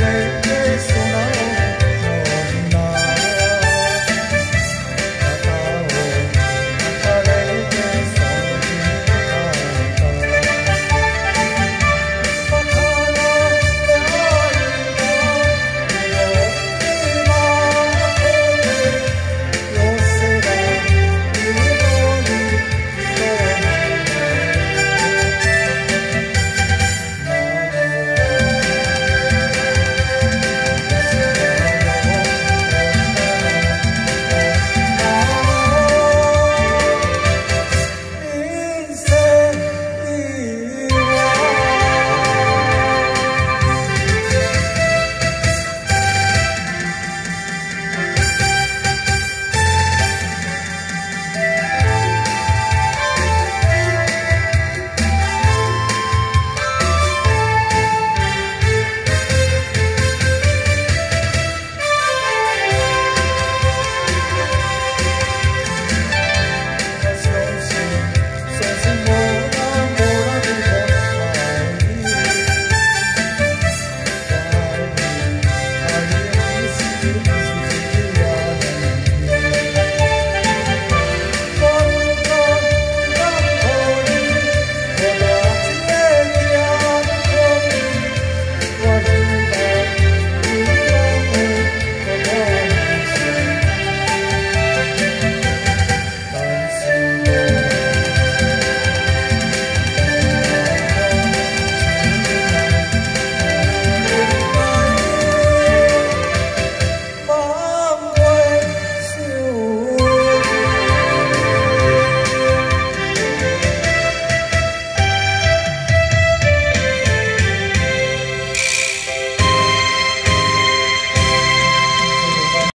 water.